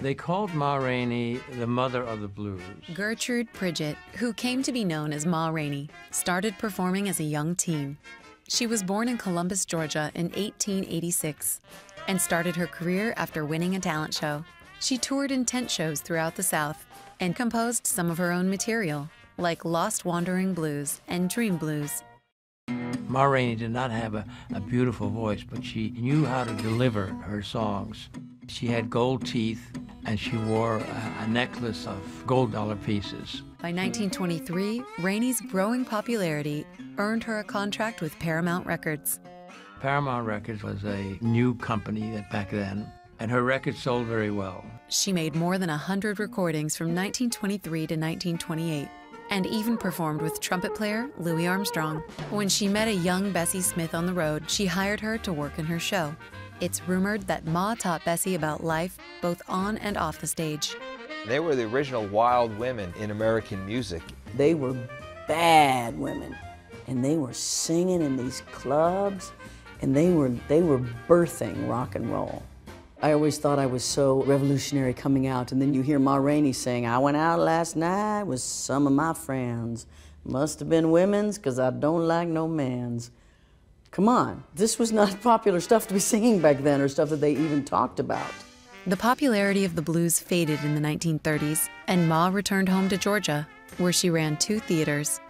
They called Ma Rainey the mother of the blues. Gertrude Pridgett, who came to be known as Ma Rainey, started performing as a young teen. She was born in Columbus, Georgia in 1886 and started her career after winning a talent show. She toured in tent shows throughout the South and composed some of her own material, like Lost Wandering Blues and Dream Blues. Ma Rainey did not have a, a beautiful voice, but she knew how to deliver her songs. She had gold teeth and she wore a, a necklace of gold dollar pieces. By 1923, Rainey's growing popularity earned her a contract with Paramount Records. Paramount Records was a new company back then, and her records sold very well. She made more than 100 recordings from 1923 to 1928 and even performed with trumpet player Louis Armstrong. When she met a young Bessie Smith on the road, she hired her to work in her show. It's rumored that Ma taught Bessie about life both on and off the stage. They were the original wild women in American music. They were bad women, and they were singing in these clubs, and they were, they were birthing rock and roll. I always thought I was so revolutionary coming out, and then you hear Ma Rainey saying, I went out last night with some of my friends. Must have been women's, because I don't like no man's. Come on, this was not popular stuff to be singing back then, or stuff that they even talked about. The popularity of the blues faded in the 1930s, and Ma returned home to Georgia, where she ran two theaters